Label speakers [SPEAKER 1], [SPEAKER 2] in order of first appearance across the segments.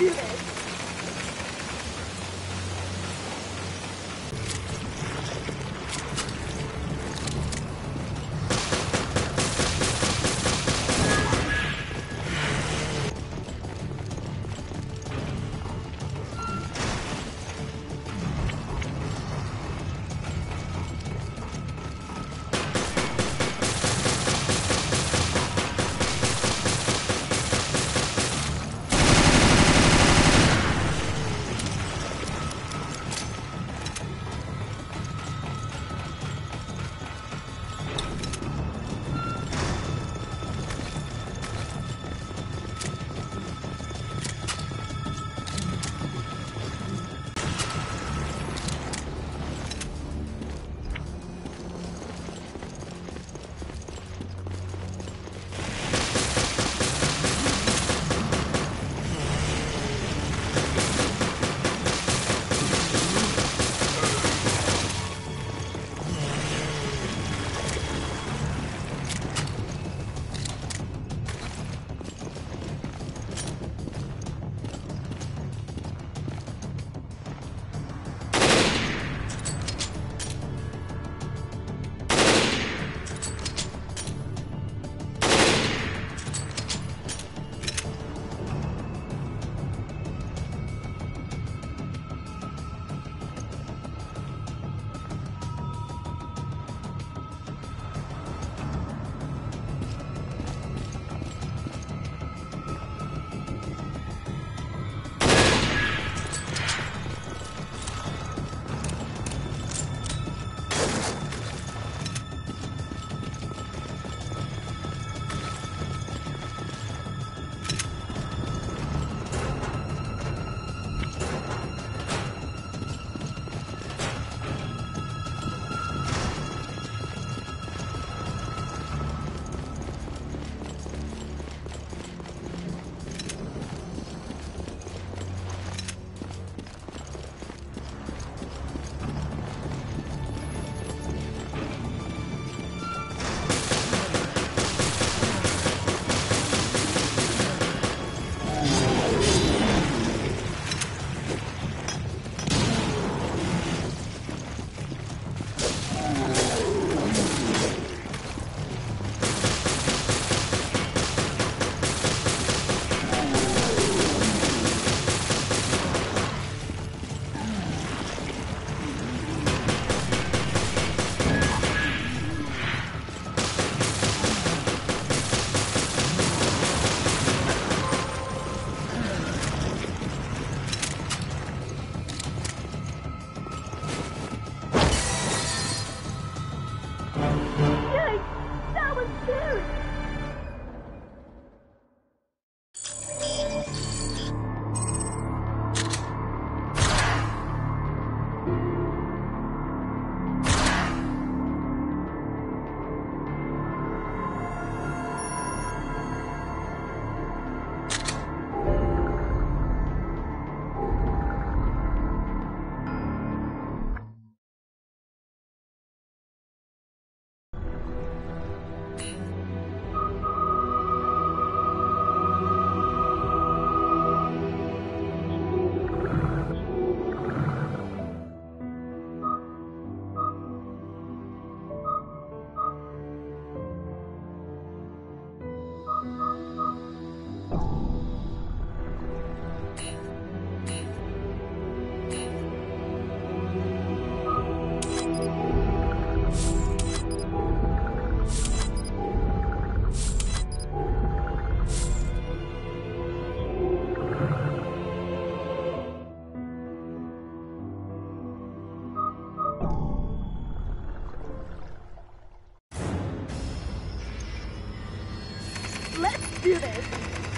[SPEAKER 1] do this. Let's do this.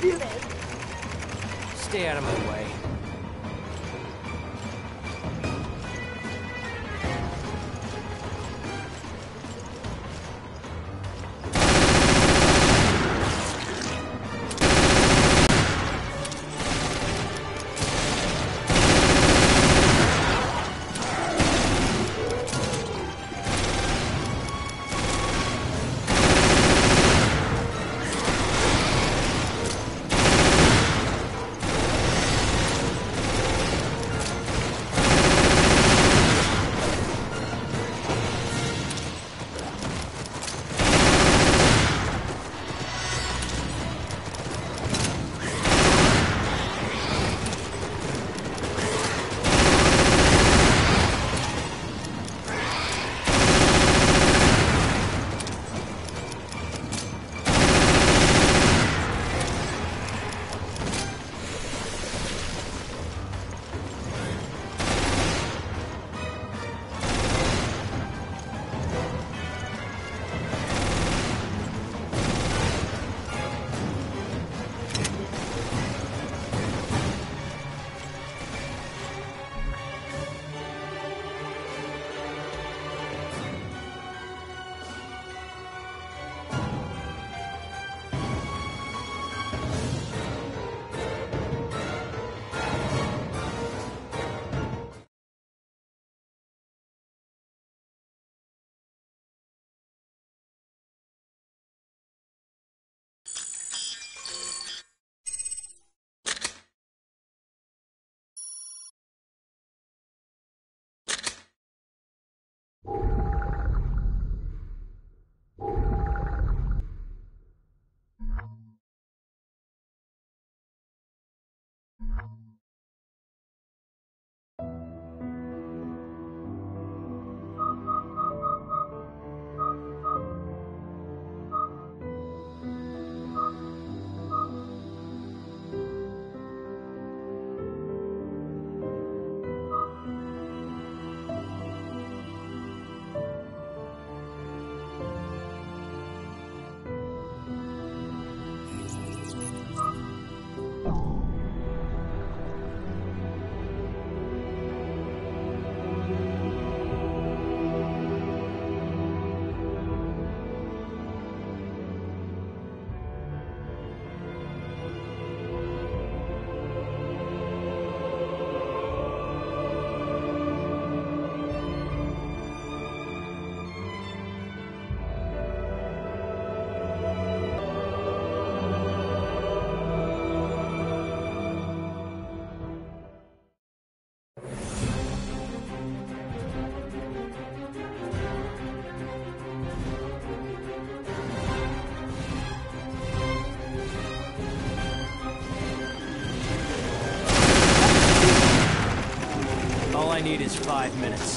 [SPEAKER 1] do this.
[SPEAKER 2] Stay out of my way. All five minutes.